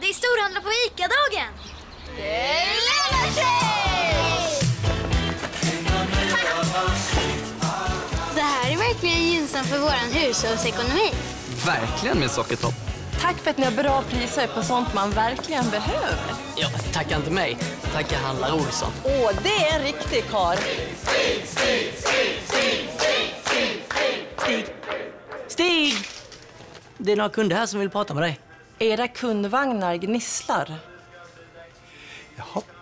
det är storhandla på ICA-dagen! Det lönar sig! Det här är verkligen gynnsamt för vår hushållsekonomi. Verkligen med sockertopp. Tack för att ni har bra priser på sånt man verkligen behöver. Ja, tacka inte mig. Tacka handlar Olsson. Åh, det är en riktig karl. Stig! Stig! Det är några kunder här som vill prata med dig. Era kundvagnar gnisslar. Jaha.